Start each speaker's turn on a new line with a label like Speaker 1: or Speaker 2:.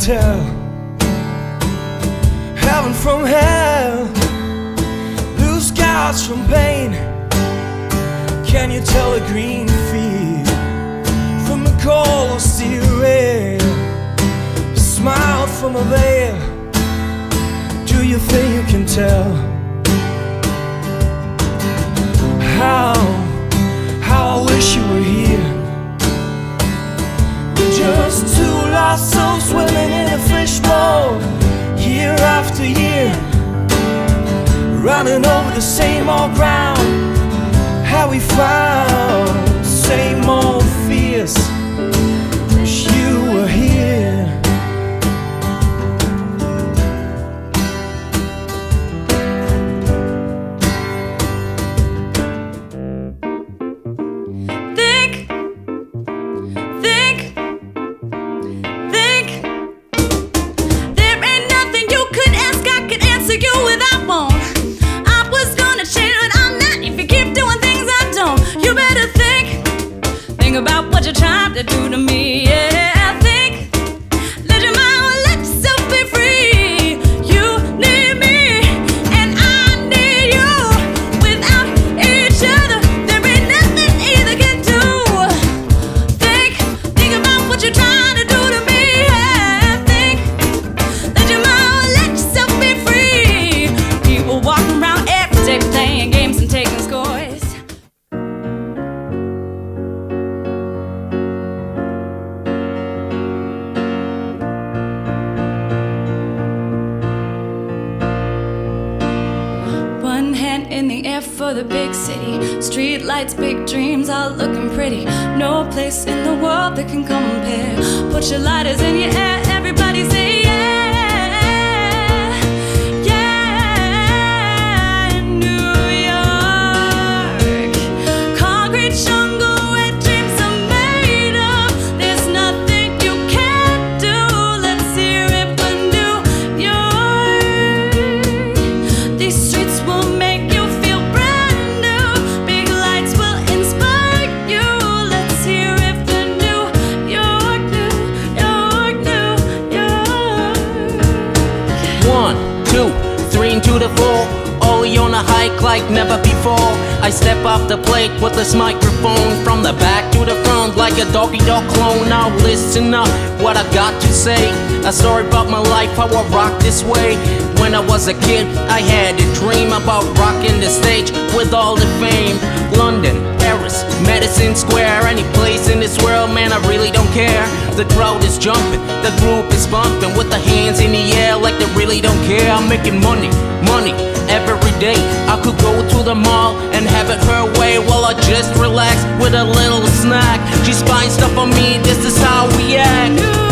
Speaker 1: tell heaven from hell, blue skies from pain. Can you tell a green field from a cold steel rail? Smile from a veil. Do you think you can tell the same old ground. How we found
Speaker 2: about what you're trying to do to me. In the air for the big city. Street lights, big dreams, all looking pretty. No place in the world that can compare. Put your lighters in your hair,
Speaker 3: like never before. I step off the plate with this microphone from the back to the front like a doggy dog clone. Now listen up, what I got to say. A story about my life, how I rock this way. When I was a kid, I had a dream about rocking the stage with all the fame. London, Paris, Madison Square, any place in this world, man, I really don't care. The crowd is jumping, the group is bumping with the hands in the air like they really don't care. I'm making money, money day. I could go to the mall and have it her way while I just relax with a little snack. She's buying stuff for me, this is how we act.